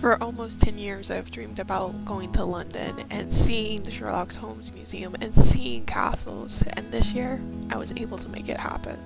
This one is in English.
For almost 10 years, I've dreamed about going to London and seeing the Sherlock Holmes Museum and seeing castles, and this year I was able to make it happen.